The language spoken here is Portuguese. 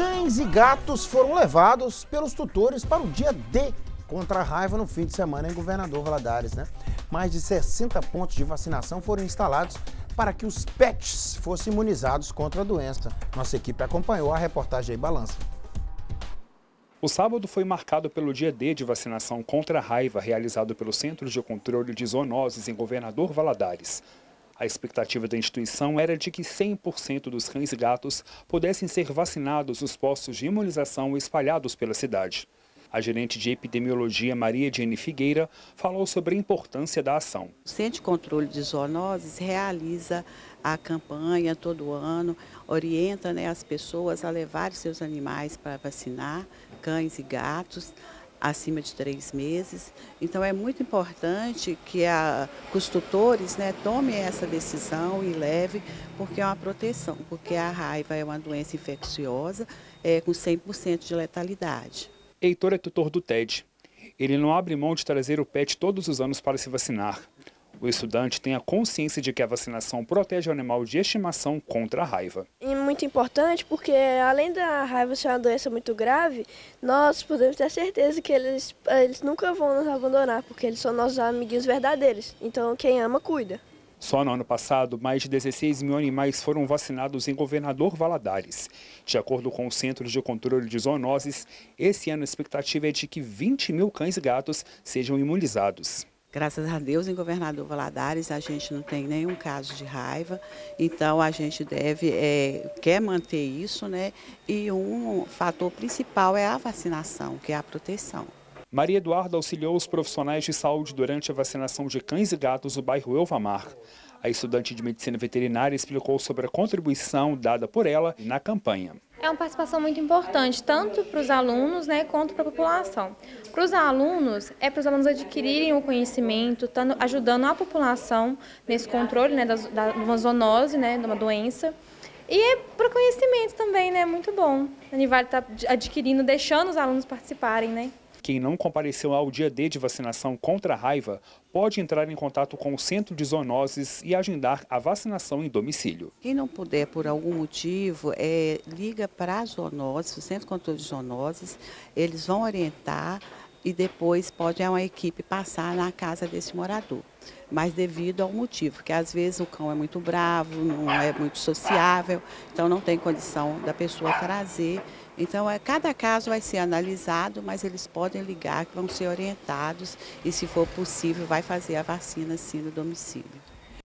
Cães e gatos foram levados pelos tutores para o dia D contra a raiva no fim de semana em Governador Valadares, né? Mais de 60 pontos de vacinação foram instalados para que os pets fossem imunizados contra a doença. Nossa equipe acompanhou a reportagem aí, balança. O sábado foi marcado pelo dia D de vacinação contra a raiva realizado pelo Centro de Controle de Zoonoses em Governador Valadares. A expectativa da instituição era de que 100% dos cães e gatos pudessem ser vacinados nos postos de imunização espalhados pela cidade. A gerente de epidemiologia Maria Diane Figueira falou sobre a importância da ação. O Centro de Controle de Zoonoses realiza a campanha todo ano, orienta né, as pessoas a levar seus animais para vacinar, cães e gatos acima de três meses. Então é muito importante que, a, os tutores né, tomem essa decisão e levem, porque é uma proteção, porque a raiva é uma doença infecciosa é, com 100% de letalidade. Heitor é tutor do TED. Ele não abre mão de trazer o PET todos os anos para se vacinar. O estudante tem a consciência de que a vacinação protege o animal de estimação contra a raiva. É muito importante porque, além da raiva ser uma doença muito grave, nós podemos ter certeza que eles, eles nunca vão nos abandonar, porque eles são nossos amiguinhos verdadeiros. Então, quem ama, cuida. Só no ano passado, mais de 16 mil animais foram vacinados em Governador Valadares. De acordo com o Centro de Controle de Zoonoses, esse ano a expectativa é de que 20 mil cães e gatos sejam imunizados. Graças a Deus, em Governador Valadares, a gente não tem nenhum caso de raiva, então a gente deve, é, quer manter isso, né? E um fator principal é a vacinação, que é a proteção. Maria Eduarda auxiliou os profissionais de saúde durante a vacinação de cães e gatos do bairro Elvamar. A estudante de medicina veterinária explicou sobre a contribuição dada por ela na campanha. É uma participação muito importante, tanto para os alunos né, quanto para a população. Para os alunos, é para os alunos adquirirem o conhecimento, ajudando a população nesse controle né, da, da, de uma zoonose, né, de uma doença. E é para conhecimento também, né? Muito bom. A Univale está adquirindo, deixando os alunos participarem, né? Quem não compareceu ao dia D de vacinação contra a raiva pode entrar em contato com o Centro de Zoonoses e agendar a vacinação em domicílio. Quem não puder, por algum motivo, é, liga para a zoonoses, o Centro de Controle de Zoonoses, eles vão orientar e depois pode uma equipe passar na casa desse morador. Mas devido ao motivo, que às vezes o cão é muito bravo, não é muito sociável, então não tem condição da pessoa trazer então, é, cada caso vai ser analisado, mas eles podem ligar que vão ser orientados e, se for possível, vai fazer a vacina sim no domicílio.